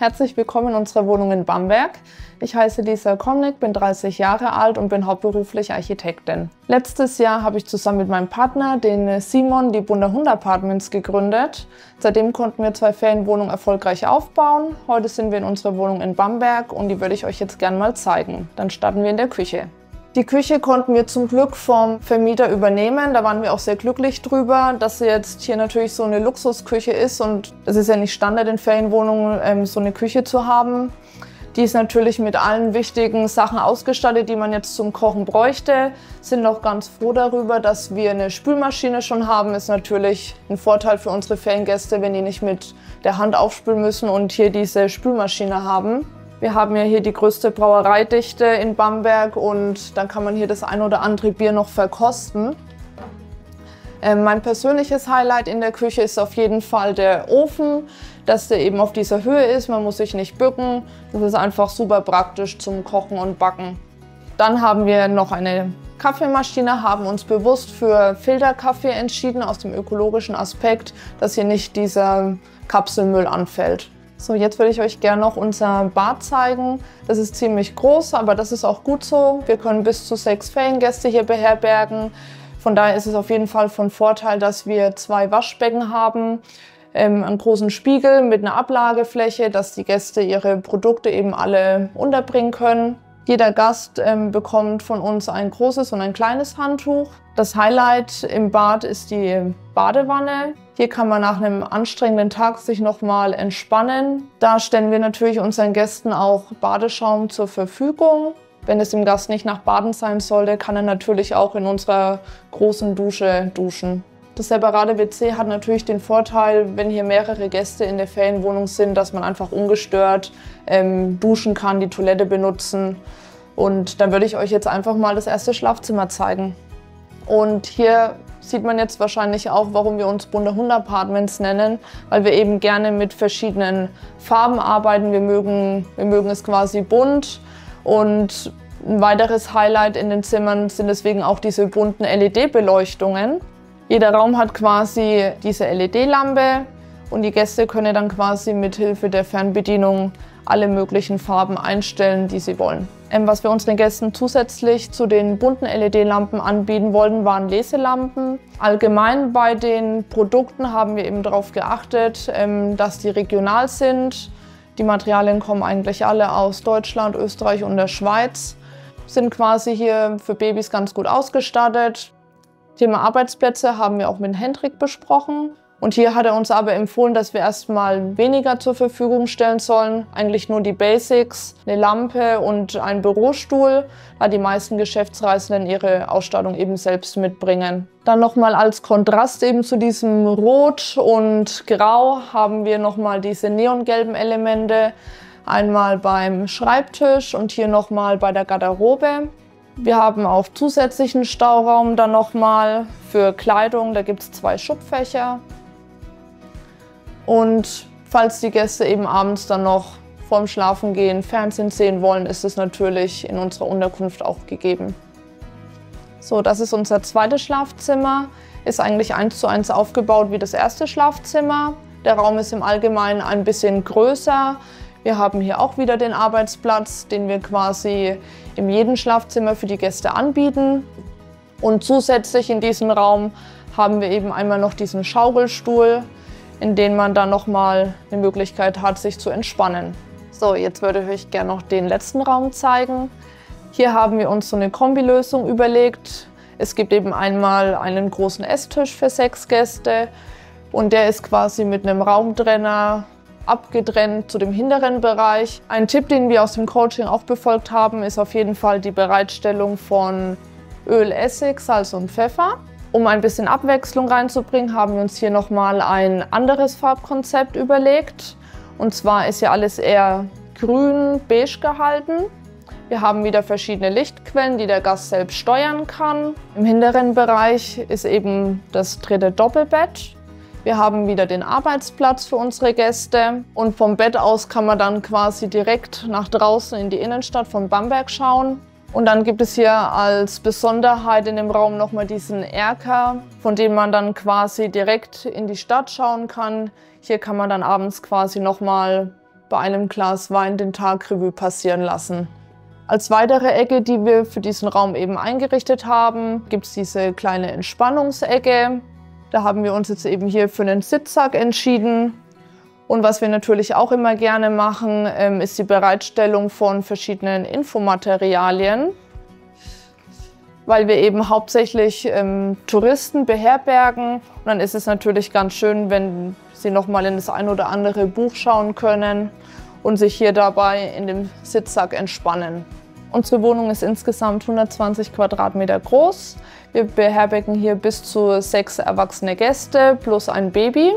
Herzlich willkommen in unserer Wohnung in Bamberg. Ich heiße Lisa Komnick, bin 30 Jahre alt und bin hauptberuflich Architektin. Letztes Jahr habe ich zusammen mit meinem Partner, den Simon, die Bunderhund Apartments gegründet. Seitdem konnten wir zwei Ferienwohnungen erfolgreich aufbauen. Heute sind wir in unserer Wohnung in Bamberg und die würde ich euch jetzt gerne mal zeigen. Dann starten wir in der Küche. Die Küche konnten wir zum Glück vom Vermieter übernehmen. Da waren wir auch sehr glücklich drüber, dass jetzt hier natürlich so eine Luxusküche ist und es ist ja nicht Standard in Ferienwohnungen, ähm, so eine Küche zu haben. Die ist natürlich mit allen wichtigen Sachen ausgestattet, die man jetzt zum Kochen bräuchte. Sind auch ganz froh darüber, dass wir eine Spülmaschine schon haben. Ist natürlich ein Vorteil für unsere Feriengäste, wenn die nicht mit der Hand aufspülen müssen und hier diese Spülmaschine haben. Wir haben ja hier die größte Brauereidichte in Bamberg und dann kann man hier das ein oder andere Bier noch verkosten. Ähm, mein persönliches Highlight in der Küche ist auf jeden Fall der Ofen, dass der eben auf dieser Höhe ist. Man muss sich nicht bücken. Das ist einfach super praktisch zum Kochen und Backen. Dann haben wir noch eine Kaffeemaschine, haben uns bewusst für Filterkaffee entschieden aus dem ökologischen Aspekt, dass hier nicht dieser Kapselmüll anfällt. So, jetzt würde ich euch gerne noch unser Bad zeigen. Das ist ziemlich groß, aber das ist auch gut so. Wir können bis zu sechs Feriengäste hier beherbergen. Von daher ist es auf jeden Fall von Vorteil, dass wir zwei Waschbecken haben, ähm, einen großen Spiegel mit einer Ablagefläche, dass die Gäste ihre Produkte eben alle unterbringen können. Jeder Gast ähm, bekommt von uns ein großes und ein kleines Handtuch. Das Highlight im Bad ist die Badewanne. Hier kann man nach einem anstrengenden Tag sich nochmal entspannen. Da stellen wir natürlich unseren Gästen auch Badeschaum zur Verfügung. Wenn es dem Gast nicht nach Baden sein sollte, kann er natürlich auch in unserer großen Dusche duschen. Das separate WC hat natürlich den Vorteil, wenn hier mehrere Gäste in der Ferienwohnung sind, dass man einfach ungestört ähm, duschen kann, die Toilette benutzen. Und dann würde ich euch jetzt einfach mal das erste Schlafzimmer zeigen. Und hier sieht man jetzt wahrscheinlich auch, warum wir uns bunte Hund Apartments nennen, weil wir eben gerne mit verschiedenen Farben arbeiten. Wir mögen, wir mögen es quasi bunt und ein weiteres Highlight in den Zimmern sind deswegen auch diese bunten LED-Beleuchtungen. Jeder Raum hat quasi diese LED-Lampe und die Gäste können dann quasi mit Hilfe der Fernbedienung alle möglichen Farben einstellen, die sie wollen. Ähm, was wir unseren Gästen zusätzlich zu den bunten LED-Lampen anbieten wollten, waren Leselampen. Allgemein bei den Produkten haben wir eben darauf geachtet, ähm, dass die regional sind. Die Materialien kommen eigentlich alle aus Deutschland, Österreich und der Schweiz. Sind quasi hier für Babys ganz gut ausgestattet. Thema Arbeitsplätze haben wir auch mit Hendrik besprochen. Und hier hat er uns aber empfohlen, dass wir erstmal weniger zur Verfügung stellen sollen. Eigentlich nur die Basics, eine Lampe und ein Bürostuhl, da die meisten Geschäftsreisenden ihre Ausstattung eben selbst mitbringen. Dann nochmal als Kontrast eben zu diesem Rot und Grau haben wir nochmal diese neongelben Elemente. Einmal beim Schreibtisch und hier nochmal bei der Garderobe. Wir haben auf zusätzlichen Stauraum dann nochmal für Kleidung, da gibt es zwei Schubfächer. Und falls die Gäste eben abends dann noch vorm Schlafengehen Fernsehen sehen wollen, ist es natürlich in unserer Unterkunft auch gegeben. So, das ist unser zweites Schlafzimmer. Ist eigentlich eins zu eins aufgebaut wie das erste Schlafzimmer. Der Raum ist im Allgemeinen ein bisschen größer. Wir haben hier auch wieder den Arbeitsplatz, den wir quasi in jedem Schlafzimmer für die Gäste anbieten. Und zusätzlich in diesem Raum haben wir eben einmal noch diesen Schaukelstuhl, in dem man dann nochmal eine Möglichkeit hat, sich zu entspannen. So, jetzt würde ich euch gerne noch den letzten Raum zeigen. Hier haben wir uns so eine Kombilösung überlegt. Es gibt eben einmal einen großen Esstisch für sechs Gäste und der ist quasi mit einem Raumtrenner abgetrennt zu dem hinteren Bereich. Ein Tipp, den wir aus dem Coaching auch befolgt haben, ist auf jeden Fall die Bereitstellung von Öl, Essig, Salz und Pfeffer. Um ein bisschen Abwechslung reinzubringen, haben wir uns hier nochmal ein anderes Farbkonzept überlegt. Und zwar ist hier alles eher grün-beige gehalten. Wir haben wieder verschiedene Lichtquellen, die der Gast selbst steuern kann. Im hinteren Bereich ist eben das dritte Doppelbett. Wir haben wieder den Arbeitsplatz für unsere Gäste und vom Bett aus kann man dann quasi direkt nach draußen in die Innenstadt von Bamberg schauen. Und dann gibt es hier als Besonderheit in dem Raum nochmal diesen Erker, von dem man dann quasi direkt in die Stadt schauen kann. Hier kann man dann abends quasi nochmal bei einem Glas Wein den Tag Revue passieren lassen. Als weitere Ecke, die wir für diesen Raum eben eingerichtet haben, gibt es diese kleine Entspannungsecke. Da haben wir uns jetzt eben hier für einen Sitzsack entschieden. Und was wir natürlich auch immer gerne machen, ähm, ist die Bereitstellung von verschiedenen Infomaterialien, weil wir eben hauptsächlich ähm, Touristen beherbergen. Und dann ist es natürlich ganz schön, wenn sie noch mal in das ein oder andere Buch schauen können und sich hier dabei in dem Sitzsack entspannen. Unsere Wohnung ist insgesamt 120 Quadratmeter groß. Wir beherbergen hier bis zu sechs erwachsene Gäste plus ein Baby.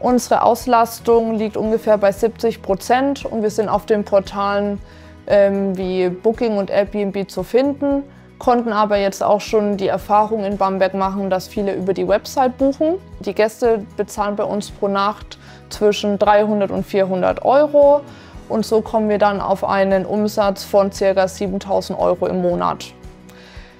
Unsere Auslastung liegt ungefähr bei 70 Prozent und wir sind auf den Portalen ähm, wie Booking und Airbnb zu finden, konnten aber jetzt auch schon die Erfahrung in Bamberg machen, dass viele über die Website buchen. Die Gäste bezahlen bei uns pro Nacht zwischen 300 und 400 Euro und so kommen wir dann auf einen Umsatz von ca. 7000 Euro im Monat.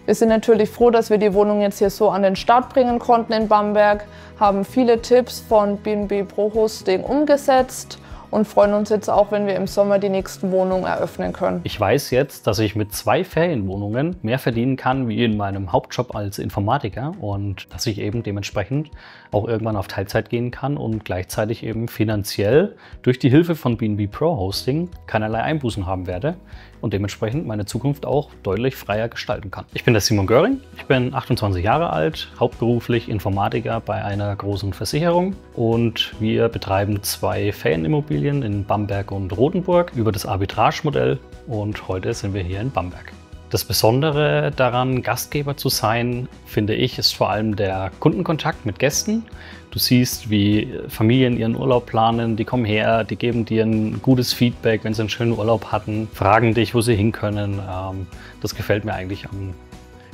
Wir sind natürlich froh, dass wir die Wohnung jetzt hier so an den Start bringen konnten in Bamberg, haben viele Tipps von BNB Pro Hosting umgesetzt und freuen uns jetzt auch, wenn wir im Sommer die nächsten Wohnungen eröffnen können. Ich weiß jetzt, dass ich mit zwei Ferienwohnungen mehr verdienen kann wie in meinem Hauptjob als Informatiker und dass ich eben dementsprechend auch irgendwann auf Teilzeit gehen kann und gleichzeitig eben finanziell durch die Hilfe von BNB Pro Hosting keinerlei Einbußen haben werde und dementsprechend meine Zukunft auch deutlich freier gestalten kann. Ich bin der Simon Göring, ich bin 28 Jahre alt, hauptberuflich Informatiker bei einer großen Versicherung und wir betreiben zwei Ferienimmobilien in Bamberg und Rotenburg über das Arbitragemodell und heute sind wir hier in Bamberg. Das Besondere daran, Gastgeber zu sein, finde ich, ist vor allem der Kundenkontakt mit Gästen. Du siehst, wie Familien ihren Urlaub planen, die kommen her, die geben dir ein gutes Feedback, wenn sie einen schönen Urlaub hatten, fragen dich, wo sie hin können. Ähm, das gefällt mir eigentlich am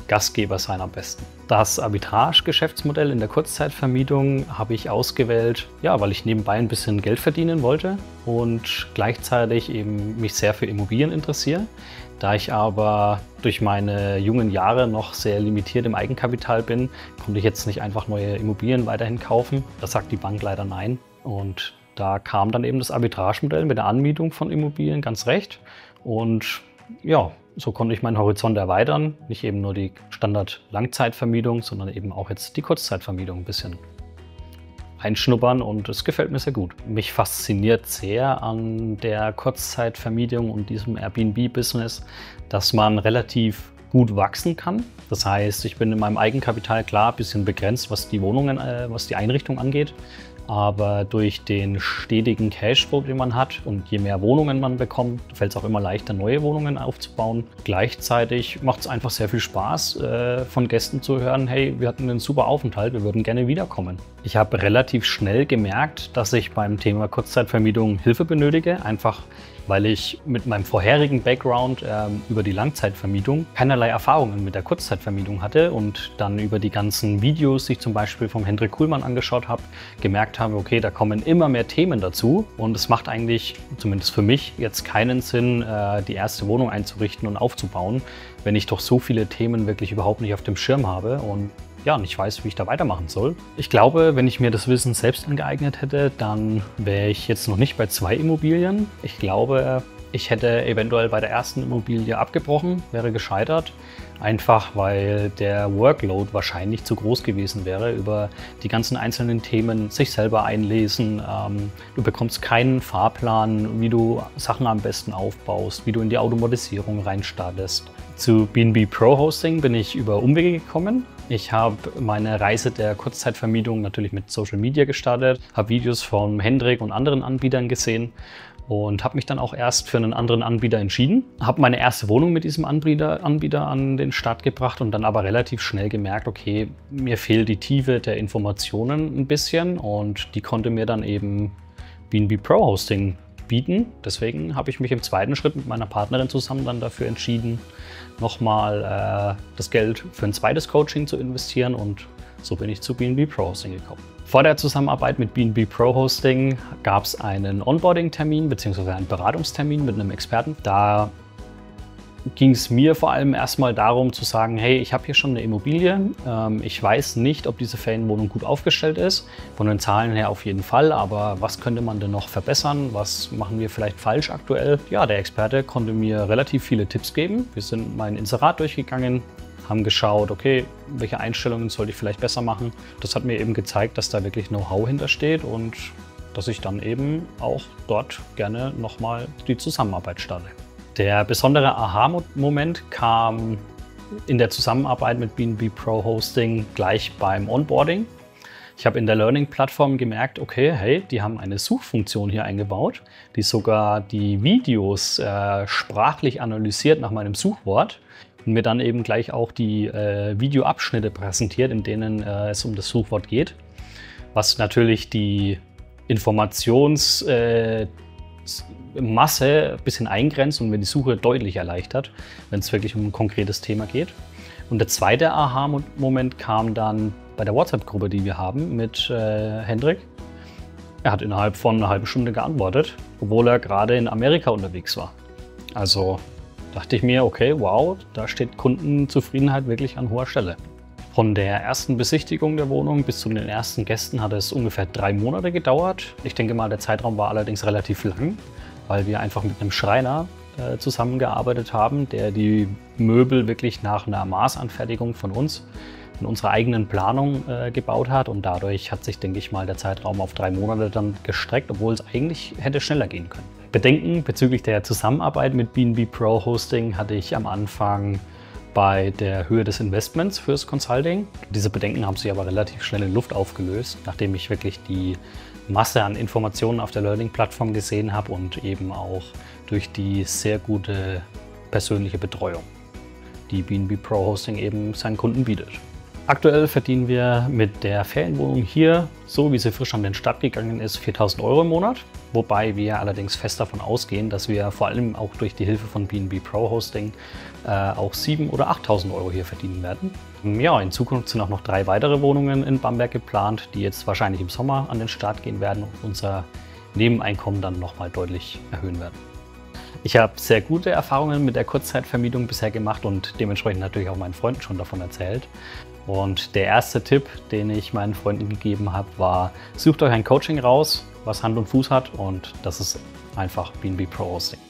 Gastgeber sein am besten. Das Arbitrage-Geschäftsmodell in der Kurzzeitvermietung habe ich ausgewählt, ja, weil ich nebenbei ein bisschen Geld verdienen wollte und gleichzeitig eben mich sehr für Immobilien interessiere. Da ich aber durch meine jungen Jahre noch sehr limitiert im Eigenkapital bin, konnte ich jetzt nicht einfach neue Immobilien weiterhin kaufen. Da sagt die Bank leider nein. Und da kam dann eben das Arbitragemodell mit der Anmietung von Immobilien ganz recht. Und ja, so konnte ich meinen Horizont erweitern. Nicht eben nur die Standard-Langzeitvermietung, sondern eben auch jetzt die Kurzzeitvermietung ein bisschen einschnuppern und es gefällt mir sehr gut. Mich fasziniert sehr an der Kurzzeitvermietung und diesem Airbnb-Business, dass man relativ gut wachsen kann. Das heißt, ich bin in meinem Eigenkapital klar ein bisschen begrenzt, was die Wohnungen, äh, was die Einrichtung angeht. Aber durch den stetigen Cashflow, den man hat und je mehr Wohnungen man bekommt, fällt es auch immer leichter, neue Wohnungen aufzubauen. Gleichzeitig macht es einfach sehr viel Spaß, äh, von Gästen zu hören, hey, wir hatten einen super Aufenthalt, wir würden gerne wiederkommen. Ich habe relativ schnell gemerkt, dass ich beim Thema Kurzzeitvermietung Hilfe benötige, einfach weil ich mit meinem vorherigen Background ähm, über die Langzeitvermietung keinerlei Erfahrungen mit der Kurzzeitvermietung hatte und dann über die ganzen Videos, die ich zum Beispiel vom Hendrik Kuhlmann angeschaut habe, gemerkt habe, okay, da kommen immer mehr Themen dazu. Und es macht eigentlich, zumindest für mich, jetzt keinen Sinn, äh, die erste Wohnung einzurichten und aufzubauen, wenn ich doch so viele Themen wirklich überhaupt nicht auf dem Schirm habe. Und ja, nicht weiß, wie ich da weitermachen soll. Ich glaube, wenn ich mir das Wissen selbst angeeignet hätte, dann wäre ich jetzt noch nicht bei zwei Immobilien. Ich glaube, ich hätte eventuell bei der ersten Immobilie abgebrochen, wäre gescheitert. Einfach weil der Workload wahrscheinlich zu groß gewesen wäre, über die ganzen einzelnen Themen sich selber einlesen. Ähm, du bekommst keinen Fahrplan, wie du Sachen am besten aufbaust, wie du in die Automatisierung reinstartest. Zu BNB Pro Hosting bin ich über Umwege gekommen. Ich habe meine Reise der Kurzzeitvermietung natürlich mit Social Media gestartet, habe Videos von Hendrik und anderen Anbietern gesehen und habe mich dann auch erst für einen anderen Anbieter entschieden. Habe meine erste Wohnung mit diesem Anbieter, Anbieter an den Start gebracht und dann aber relativ schnell gemerkt, okay, mir fehlt die Tiefe der Informationen ein bisschen und die konnte mir dann eben BNB Pro Hosting bieten. Deswegen habe ich mich im zweiten Schritt mit meiner Partnerin zusammen dann dafür entschieden, nochmal äh, das Geld für ein zweites Coaching zu investieren und so bin ich zu BNB Pro Hosting gekommen. Vor der Zusammenarbeit mit BNB Pro Hosting gab es einen Onboarding-Termin bzw. einen Beratungstermin mit einem Experten. Da ging es mir vor allem erstmal darum zu sagen, hey, ich habe hier schon eine Immobilie. Ähm, ich weiß nicht, ob diese Ferienwohnung gut aufgestellt ist. Von den Zahlen her auf jeden Fall. Aber was könnte man denn noch verbessern? Was machen wir vielleicht falsch aktuell? Ja, der Experte konnte mir relativ viele Tipps geben. Wir sind mein Inserat durchgegangen, haben geschaut, okay, welche Einstellungen sollte ich vielleicht besser machen. Das hat mir eben gezeigt, dass da wirklich Know-how hintersteht und dass ich dann eben auch dort gerne nochmal die Zusammenarbeit starte. Der besondere Aha-Moment kam in der Zusammenarbeit mit BNB Pro Hosting gleich beim Onboarding. Ich habe in der Learning-Plattform gemerkt, okay, hey, die haben eine Suchfunktion hier eingebaut, die sogar die Videos äh, sprachlich analysiert nach meinem Suchwort und mir dann eben gleich auch die äh, Videoabschnitte präsentiert, in denen äh, es um das Suchwort geht, was natürlich die Informations- äh, Masse ein bisschen eingrenzt und mir die Suche deutlich erleichtert, wenn es wirklich um ein konkretes Thema geht. Und der zweite Aha-Moment kam dann bei der WhatsApp-Gruppe, die wir haben mit äh, Hendrik. Er hat innerhalb von einer halben Stunde geantwortet, obwohl er gerade in Amerika unterwegs war. Also dachte ich mir, okay, wow, da steht Kundenzufriedenheit wirklich an hoher Stelle. Von der ersten Besichtigung der Wohnung bis zu den ersten Gästen hat es ungefähr drei Monate gedauert. Ich denke mal, der Zeitraum war allerdings relativ lang, weil wir einfach mit einem Schreiner äh, zusammengearbeitet haben, der die Möbel wirklich nach einer Maßanfertigung von uns in unserer eigenen Planung äh, gebaut hat und dadurch hat sich, denke ich mal, der Zeitraum auf drei Monate dann gestreckt, obwohl es eigentlich hätte schneller gehen können. Bedenken bezüglich der Zusammenarbeit mit BNB Pro Hosting hatte ich am Anfang bei der Höhe des Investments fürs Consulting. Diese Bedenken haben sich aber relativ schnell in Luft aufgelöst, nachdem ich wirklich die Masse an Informationen auf der Learning-Plattform gesehen habe und eben auch durch die sehr gute persönliche Betreuung, die BNB Pro Hosting eben seinen Kunden bietet. Aktuell verdienen wir mit der Ferienwohnung hier, so wie sie frisch an den Start gegangen ist, 4000 Euro im Monat. Wobei wir allerdings fest davon ausgehen, dass wir vor allem auch durch die Hilfe von BNB Pro Hosting äh, auch 7.000 oder 8.000 Euro hier verdienen werden. Ja, in Zukunft sind auch noch drei weitere Wohnungen in Bamberg geplant, die jetzt wahrscheinlich im Sommer an den Start gehen werden und unser Nebeneinkommen dann nochmal deutlich erhöhen werden. Ich habe sehr gute Erfahrungen mit der Kurzzeitvermietung bisher gemacht und dementsprechend natürlich auch meinen Freunden schon davon erzählt. Und der erste Tipp, den ich meinen Freunden gegeben habe, war, sucht euch ein Coaching raus, was Hand und Fuß hat und das ist einfach BNB Pro Hosting.